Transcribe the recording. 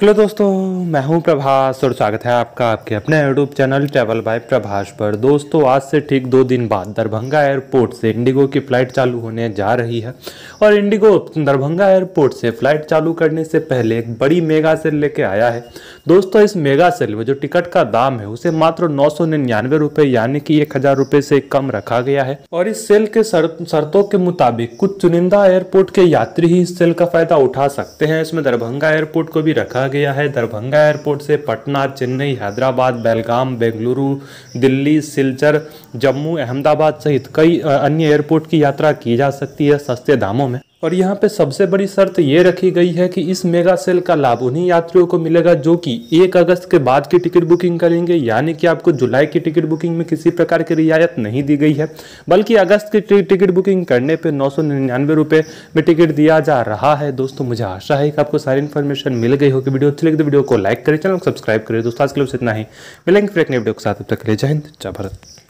Hello दोस्तों, मैं हूँ प्रभास और स्वागत है आपका आपके अपने YouTube channel travel by Prabhas पर। दोस्तों, आज से ठीक दो दिन बाद दरभंगा एयरपोर्ट से इंडिगो की फ़्लाइट चालू होने जा रही है। और इंडिगो दरभंगा एयरपोर्ट से फ़्लाइट चालू करने से पहले एक बड़ी मेगा सेल लेके आया है। दोस्तों, इस मेगा सेल में जो टिकट का दाम है, उसे मात्र नौ सौ निन्यानवे यानी कि एक हज़ार रुपये से कम रखा गया है। और इस सेल के शर्तों के मुताबिक कुछ चुनिंदा एयरपोर्ट के यात्री ही इस सेल का फ़ायदा उठा सकते हैं। इसमें दरभंगा एयरपोर्ट को भी रखा गया है। दरभंगा एयरपोर्ट से पटना, चेन्नई, हैदराबाद, बेलगाम, बेंगलुरु, दिल्ली, सिलचर, जम्मू, अहमदाबाद सहित कई अन्य एयरपोर्ट की यात्रा की जा सकती है सस्ते दामों में। और यहाँ पे सबसे बड़ी शर्त ये रखी गई है कि इस मेगा सेल का लाभ उन्हीं यात्रियों को मिलेगा जो कि एक अगस्त के बाद की टिकट बुकिंग करेंगे, यानी कि आपको जुलाई की टिकट बुकिंग में किसी प्रकार की रियायत नहीं दी गई है। बल्कि अगस्त की टिकट बुकिंग करने पर नौ सौ में टिकट दिया जा रहा है। दोस्तों, मुझे आशा है कि आपको सारी इन्फॉर्मेशन मिल गई होगी। वीडियो अच्छी लगी तो वीडियो को लाइक करें, चैनल को सब्सक्राइब करें। दोस्तों, आज के लिए इतना ही। मिलेंगे फिर एक वीडियो के साथ। अब तक ले जय हिंद, जय भारत।